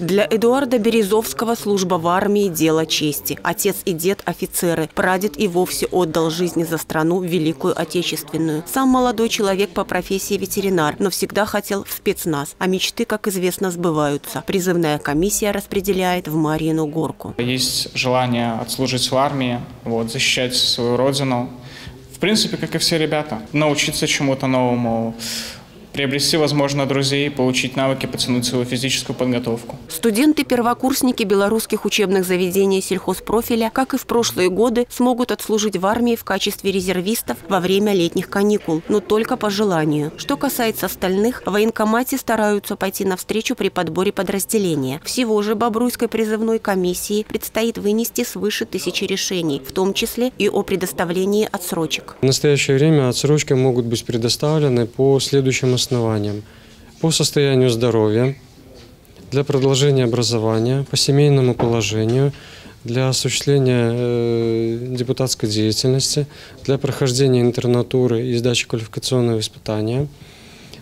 Для Эдуарда Березовского служба в армии – дело чести. Отец и дед – офицеры. Прадед и вовсе отдал жизни за страну Великую Отечественную. Сам молодой человек по профессии ветеринар, но всегда хотел в спецназ. А мечты, как известно, сбываются. Призывная комиссия распределяет в Марьину горку. Есть желание отслужить в армии, вот, защищать свою родину. В принципе, как и все ребята. Научиться чему-то новому, приобрести, возможно, друзей, получить навыки, потянуть свою физическую подготовку. Студенты-первокурсники белорусских учебных заведений сельхозпрофиля, как и в прошлые годы, смогут отслужить в армии в качестве резервистов во время летних каникул, но только по желанию. Что касается остальных, в военкомате стараются пойти навстречу при подборе подразделения. Всего же Бобруйской призывной комиссии предстоит вынести свыше тысячи решений, в том числе и о предоставлении отсрочек. В настоящее время отсрочки могут быть предоставлены по следующим основаниям. По состоянию здоровья, для продолжения образования, по семейному положению, для осуществления э, депутатской деятельности, для прохождения интернатуры и сдачи квалификационного испытания –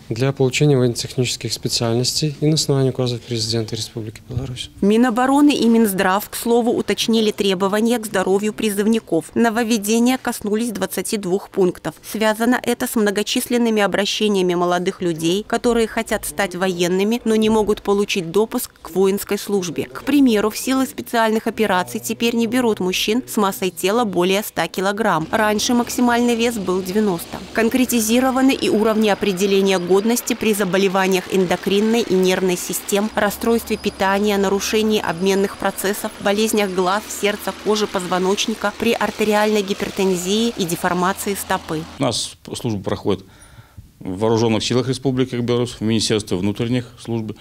для получения военно-технических специальностей и на основании указов президента Республики Беларусь. Минобороны и Минздрав, к слову, уточнили требования к здоровью призывников. Нововведения коснулись 22 пунктов. Связано это с многочисленными обращениями молодых людей, которые хотят стать военными, но не могут получить допуск к воинской службе. К примеру, в силы специальных операций теперь не берут мужчин с массой тела более 100 килограмм. Раньше максимальный вес был 90. Конкретизированы и уровни определения года годности при заболеваниях эндокринной и нервной систем, расстройстве питания, нарушении обменных процессов, болезнях глаз, сердца, кожи, позвоночника, при артериальной гипертензии и деформации стопы. У нас служба проходит в Вооруженных силах Республики Беларусь, в Министерстве внутренних служб,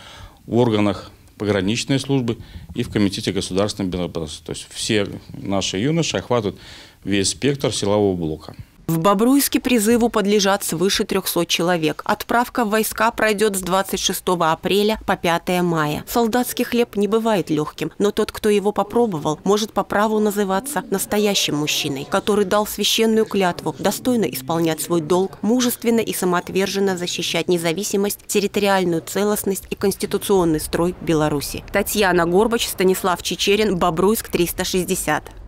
в органах пограничной службы и в Комитете государственной безопасности. То есть все наши юноши охватывают весь спектр силового блока. В Бобруйске призыву подлежат свыше 300 человек. Отправка в войска пройдет с 26 апреля по 5 мая. Солдатский хлеб не бывает легким, но тот, кто его попробовал, может по праву называться настоящим мужчиной, который дал священную клятву достойно исполнять свой долг, мужественно и самоотверженно защищать независимость, территориальную целостность и конституционный строй Беларуси. Татьяна Горбач, Станислав Чечерин, Бобруйск, 360.